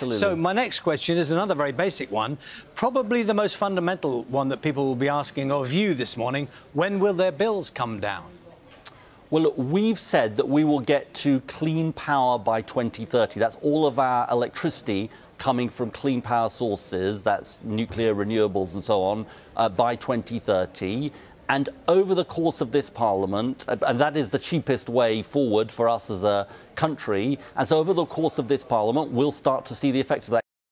Absolutely. So my next question is another very basic one, probably the most fundamental one that people will be asking of you this morning. When will their bills come down? Well, look, we've said that we will get to clean power by 2030. That's all of our electricity coming from clean power sources, that's nuclear, renewables, and so on, uh, by 2030. And over the course of this parliament, uh, and that is the cheapest way forward for us as a country, and so over the course of this parliament, we'll start to see the effects of that.